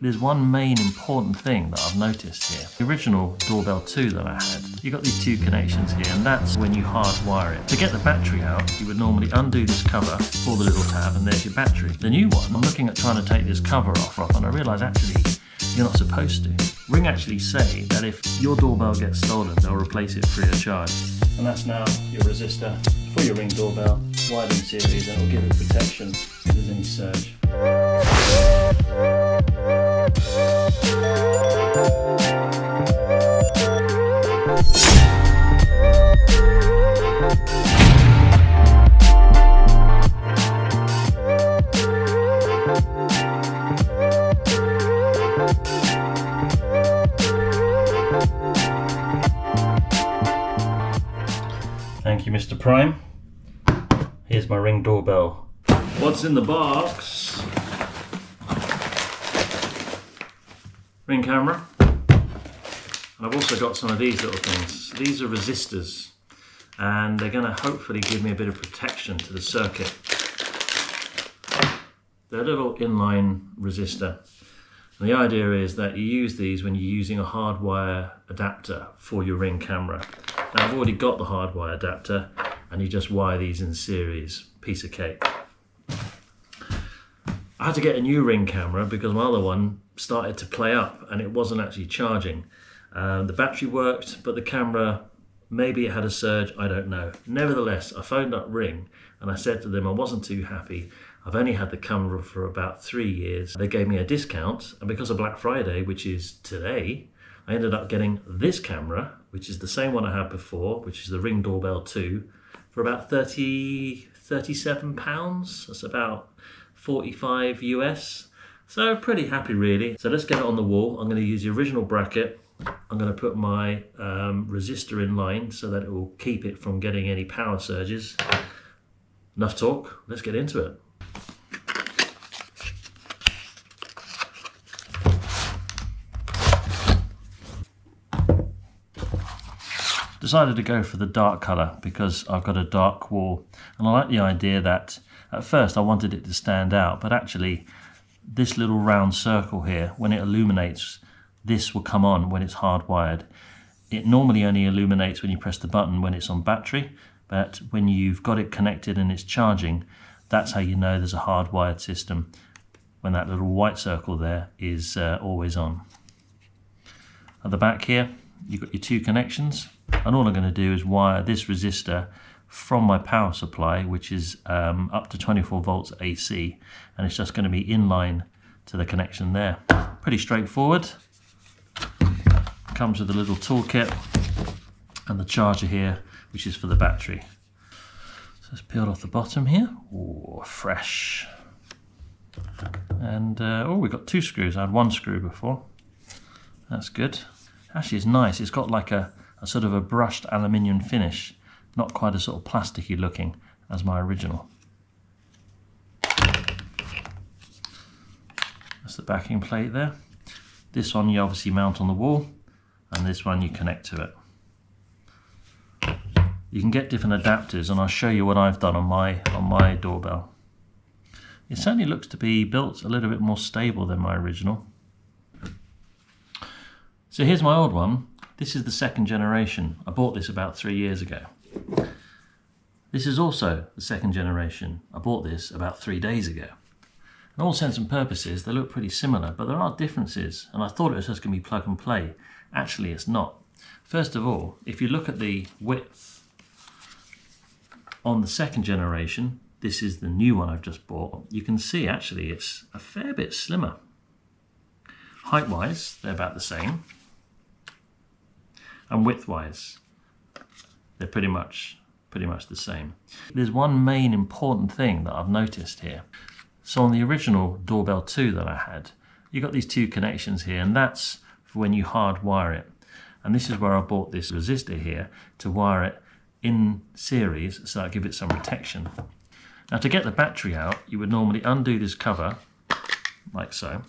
There's one main important thing that I've noticed here. The original doorbell 2 that I had, you got these two connections here and that's when you hardwire it. To get the battery out, you would normally undo this cover, pull the little tab and there's your battery. The new one, I'm looking at trying to take this cover off and I realise actually you're not supposed to. Ring actually say that if your doorbell gets stolen, they'll replace it free of charge. And that's now your resistor for your Ring doorbell, wired in series and it'll give it protection if there's any surge. Thank you, Mr. Prime. Here's my ring doorbell. What's in the box? Ring camera. And I've also got some of these little things. These are resistors and they're going to hopefully give me a bit of protection to the circuit. They're a little inline resistor. And the idea is that you use these when you're using a hardwire adapter for your ring camera. Now I've already got the hardwire adapter and you just wire these in series, piece of cake. I had to get a new ring camera because my other one started to play up and it wasn't actually charging. Um, the battery worked, but the camera, maybe it had a surge, I don't know. Nevertheless, I phoned up Ring and I said to them I wasn't too happy. I've only had the camera for about three years. They gave me a discount, and because of Black Friday, which is today, I ended up getting this camera, which is the same one I had before, which is the Ring Doorbell 2, for about 30, 37 pounds. That's about 45 US. So pretty happy really. So let's get it on the wall. I'm going to use the original bracket. I'm going to put my um, resistor in line so that it will keep it from getting any power surges. Enough talk, let's get into it. decided to go for the dark colour because I've got a dark wall and I like the idea that at first I wanted it to stand out but actually this little round circle here when it illuminates this will come on when it's hardwired it normally only illuminates when you press the button when it's on battery but when you've got it connected and it's charging that's how you know there's a hardwired system when that little white circle there is uh, always on at the back here you've got your two connections and all I'm going to do is wire this resistor from my power supply which is um, up to 24 volts AC and it's just going to be in line to the connection there. Pretty straightforward. Comes with a little toolkit and the charger here which is for the battery. So let's peel off the bottom here. Oh, fresh. And uh, oh, we've got two screws. I had one screw before. That's good. Actually, it's nice. It's got like a, a sort of a brushed aluminium finish, not quite as sort of plasticky looking as my original. That's the backing plate there. This one you obviously mount on the wall, and this one you connect to it. You can get different adapters, and I'll show you what I've done on my on my doorbell. It certainly looks to be built a little bit more stable than my original. So here's my old one. This is the second generation. I bought this about three years ago. This is also the second generation. I bought this about three days ago. In all sense and purposes, they look pretty similar, but there are differences, and I thought it was just going to be plug and play. Actually, it's not. First of all, if you look at the width on the second generation, this is the new one I've just bought, you can see actually it's a fair bit slimmer. Height-wise, they're about the same and width-wise, they're pretty much pretty much the same. There's one main important thing that I've noticed here. So on the original doorbell 2 that I had, you got these two connections here, and that's for when you hardwire it. And this is where I bought this resistor here to wire it in series so I give it some protection. Now to get the battery out, you would normally undo this cover, like so,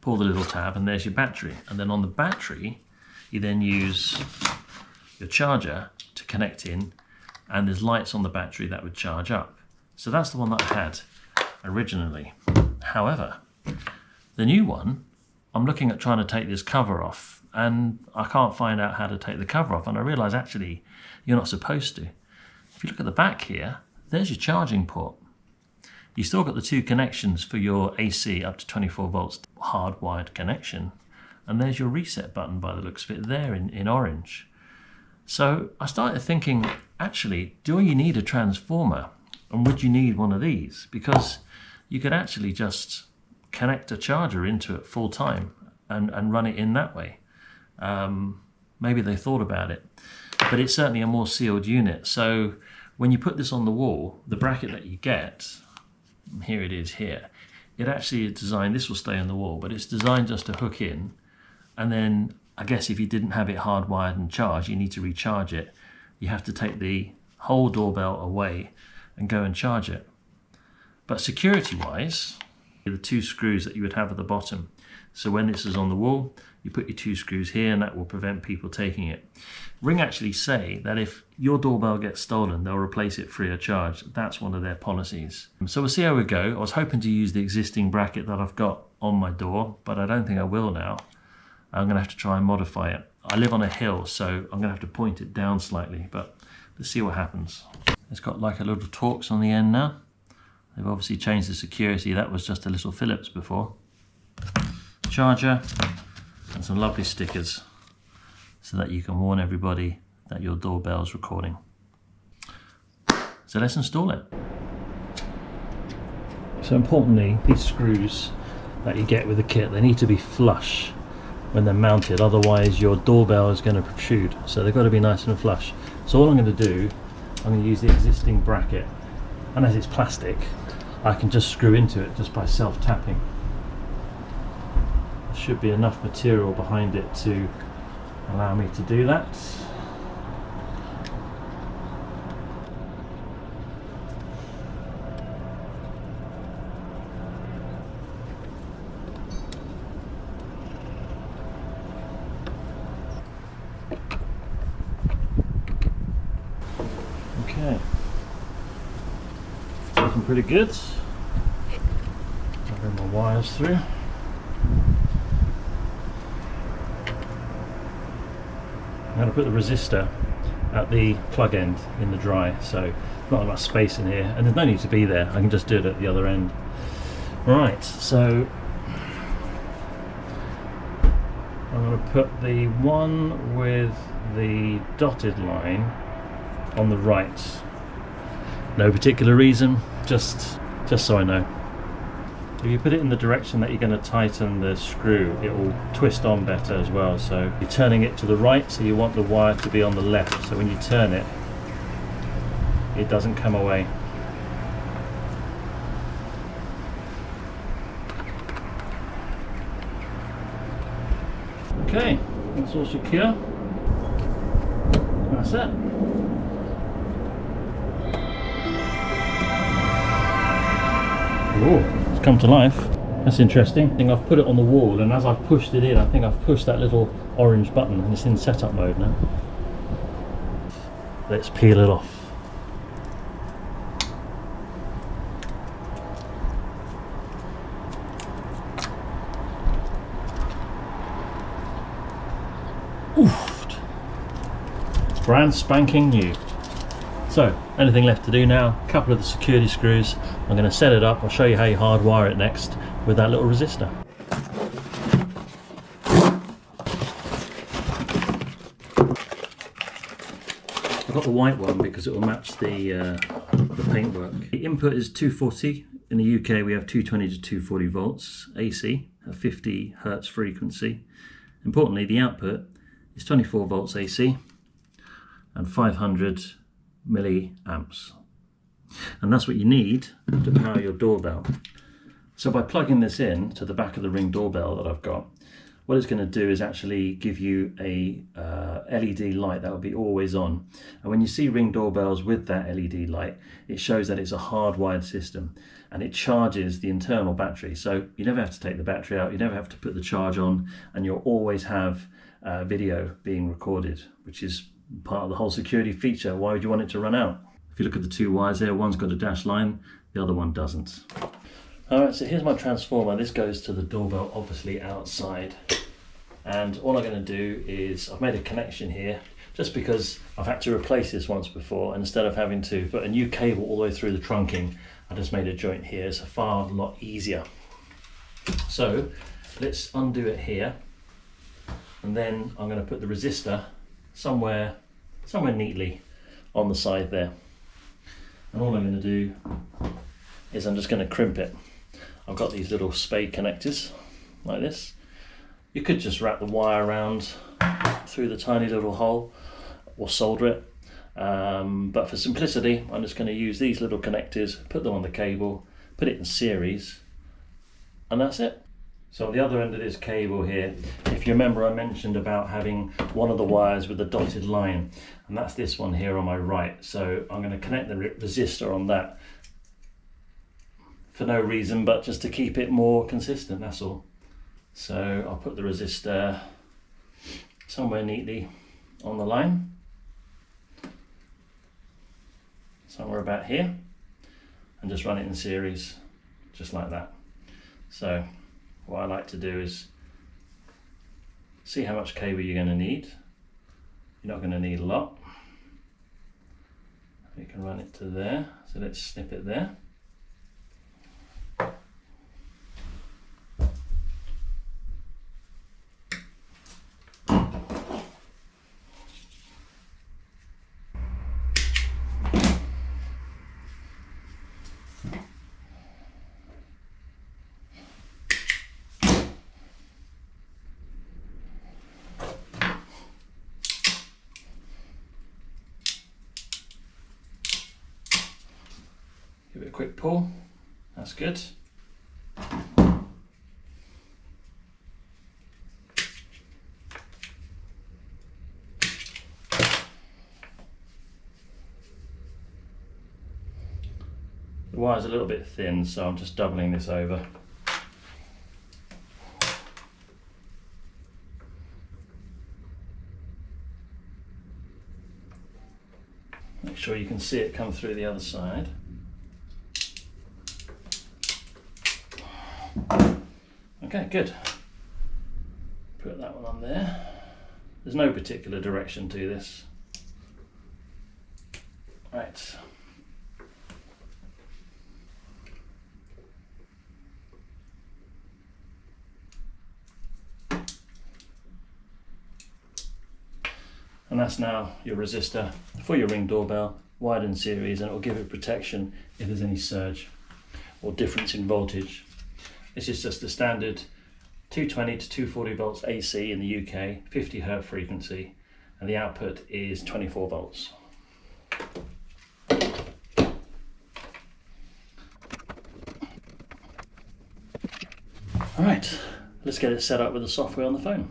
pull the little tab, and there's your battery. And then on the battery, you then use your charger to connect in and there's lights on the battery that would charge up. So that's the one that I had originally. However, The new one, I'm looking at trying to take this cover off and I can't find out how to take the cover off. And I realize actually you're not supposed to. If you look at the back here, there's your charging port. You still got the two connections for your AC up to 24 volts hardwired connection. And there's your reset button by the looks of it there in, in orange. So I started thinking, actually, do you need a transformer? And would you need one of these? Because you could actually just connect a charger into it full time and, and run it in that way. Um, maybe they thought about it, but it's certainly a more sealed unit. So when you put this on the wall, the bracket that you get, here it is here, it actually is designed, this will stay on the wall, but it's designed just to hook in. And then I guess if you didn't have it hardwired and charged, you need to recharge it. You have to take the whole doorbell away and go and charge it. But security wise, the two screws that you would have at the bottom. So when this is on the wall, you put your two screws here and that will prevent people taking it. Ring actually say that if your doorbell gets stolen, they'll replace it free of charge. That's one of their policies. So we'll see how we go. I was hoping to use the existing bracket that I've got on my door, but I don't think I will now. I'm gonna have to try and modify it. I live on a hill, so I'm gonna have to point it down slightly, but let's see what happens. It's got like a little Torx on the end now. They've obviously changed the security. That was just a little Phillips before. Charger and some lovely stickers so that you can warn everybody that your doorbell is recording. So let's install it. So importantly, these screws that you get with the kit, they need to be flush when they're mounted, otherwise your doorbell is going to protrude. So they've got to be nice and flush. So all I'm going to do, I'm going to use the existing bracket, and as it's plastic, I can just screw into it just by self-tapping. There should be enough material behind it to allow me to do that. Okay looking pretty good. I'll run my wires through. I'm going to put the resistor at the plug end in the dry so not much space in here and there's no need to be there I can just do it at the other end right so I'm going to put the one with the dotted line on the right no particular reason just just so I know. If you put it in the direction that you're going to tighten the screw, it will twist on better as well. So you're turning it to the right, so you want the wire to be on the left. So when you turn it, it doesn't come away. Okay, that's all secure. That's it. It's come to life. That's interesting. I think I've put it on the wall and as I've pushed it in, I think I've pushed that little orange button and it's in setup mode now. Let's peel it off. Oof. Brand spanking new. So, anything left to do now, a couple of the security screws. I'm going to set it up, I'll show you how you hardwire it next with that little resistor. I've got the white one because it will match the, uh, the paintwork. The input is 240. In the UK we have 220 to 240 volts AC, a 50 hertz frequency. Importantly, the output is 24 volts AC and 500 milliamps. And that's what you need to power your doorbell. So by plugging this in to the back of the Ring doorbell that I've got, what it's going to do is actually give you a uh, LED light that will be always on. And when you see Ring doorbells with that LED light, it shows that it's a hardwired system and it charges the internal battery. So you never have to take the battery out, you never have to put the charge on, and you'll always have uh, video being recorded, which is part of the whole security feature. Why would you want it to run out? If you look at the two wires here, one's got a dash line, the other one doesn't. Alright, so here's my transformer. This goes to the doorbell, obviously outside. And all I'm going to do is, I've made a connection here, just because I've had to replace this once before. And instead of having to put a new cable all the way through the trunking, I just made a joint here. It's a far lot easier. So let's undo it here. And then I'm going to put the resistor somewhere, somewhere neatly on the side there. And all I'm going to do is I'm just going to crimp it. I've got these little spade connectors like this. You could just wrap the wire around through the tiny little hole or solder it. Um, but for simplicity, I'm just going to use these little connectors, put them on the cable, put it in series, and that's it. So the other end of this cable here, if you remember I mentioned about having one of the wires with a dotted line, and that's this one here on my right. So I'm going to connect the resistor on that for no reason but just to keep it more consistent that's all. So I'll put the resistor somewhere neatly on the line. Somewhere about here. And just run it in series just like that. So what I like to do is see how much cable you're going to need. You're not going to need a lot. You can run it to there. So let's snip it there quick pull. That's good. The wire's a little bit thin, so I'm just doubling this over. Make sure you can see it come through the other side. Okay, good. Put that one on there. There's no particular direction to this. Right. And that's now your resistor for your ring doorbell, wired in series, and it will give it protection if there's any surge or difference in voltage. This is just the standard 220 to 240 volts AC in the UK, 50 hertz frequency, and the output is 24 volts. All right, let's get it set up with the software on the phone.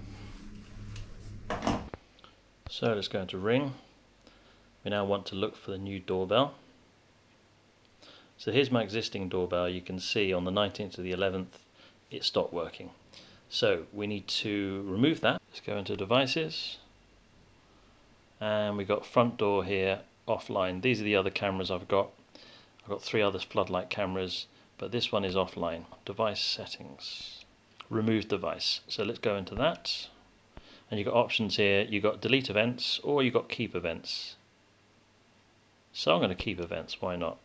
So let's go into Ring. We now want to look for the new doorbell. So here's my existing doorbell. You can see on the 19th to the 11th it stopped working. So we need to remove that. Let's go into devices and we've got front door here offline. These are the other cameras I've got. I've got three other floodlight cameras but this one is offline. Device settings. Remove device. So let's go into that and you've got options here. You've got delete events or you've got keep events. So I'm going to keep events, why not?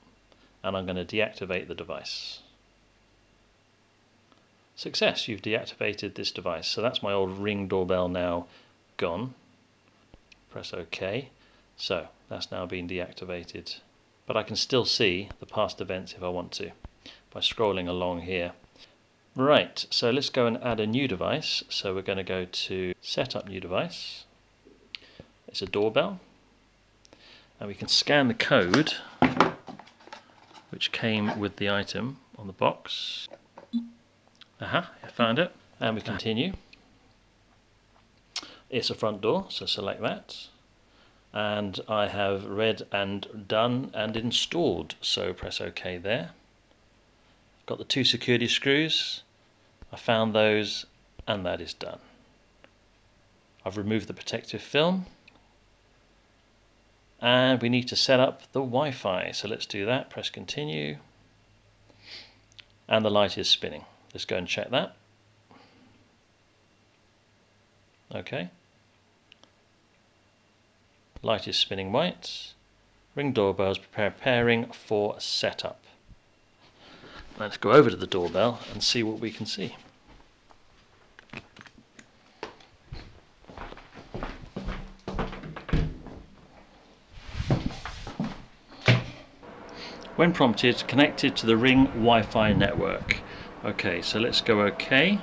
And I'm going to deactivate the device. Success, you've deactivated this device. So that's my old ring doorbell now gone. Press OK. So that's now been deactivated. But I can still see the past events if I want to by scrolling along here. Right, so let's go and add a new device. So we're going to go to Set up New Device. It's a doorbell. And we can scan the code which came with the item on the box. Aha, I found it. And we continue. It's a front door, so select that. And I have read and done and installed, so press OK there. Got the two security screws. I found those and that is done. I've removed the protective film and we need to set up the Wi-Fi so let's do that press continue and the light is spinning. Let's go and check that. Okay. Light is spinning white. Ring doorbells preparing for setup. Let's go over to the doorbell and see what we can see. When prompted, connected to the Ring Wi-Fi network. Okay, so let's go OK.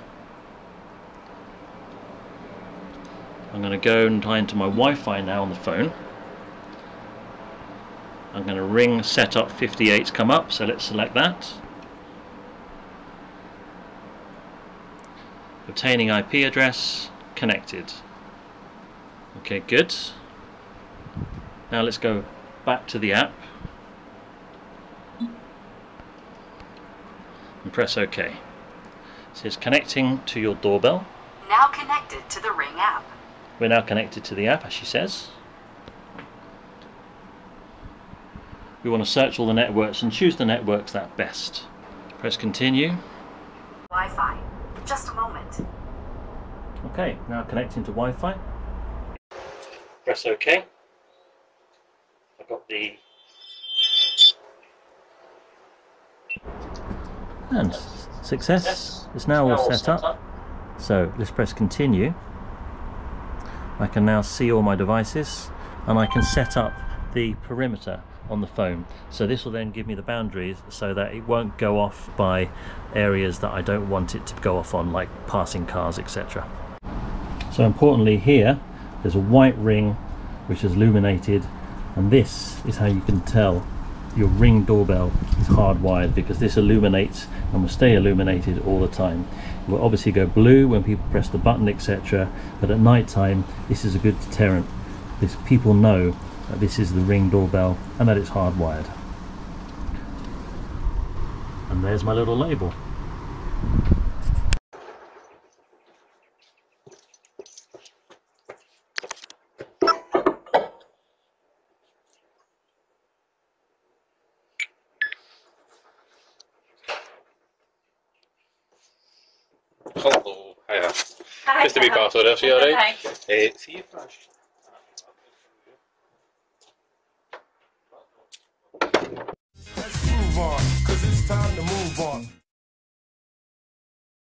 I'm going to go and tie into my Wi-Fi now on the phone. I'm going to ring setup 58 come up, so let's select that. Obtaining IP address, connected. Okay, good. Now let's go back to the app press OK. It says connecting to your doorbell. Now connected to the Ring app. We're now connected to the app, as she says. We want to search all the networks and choose the networks that best. Press continue. Wi-Fi. Just a moment. Okay, now connecting to Wi-Fi. Press OK. I've got the and success. It's now all set up. So let's press continue. I can now see all my devices and I can set up the perimeter on the phone so this will then give me the boundaries so that it won't go off by areas that I don't want it to go off on like passing cars etc so importantly here there's a white ring which is illuminated and this is how you can tell your ring doorbell is hardwired because this illuminates and will stay illuminated all the time. It will obviously go blue when people press the button etc but at night time this is a good deterrent. This people know that this is the ring doorbell and that it's hardwired. And there's my little label Just to be Sarah. part of this, you alright? Hi. Eh, see if I sh- Let's move on, cause it's time to move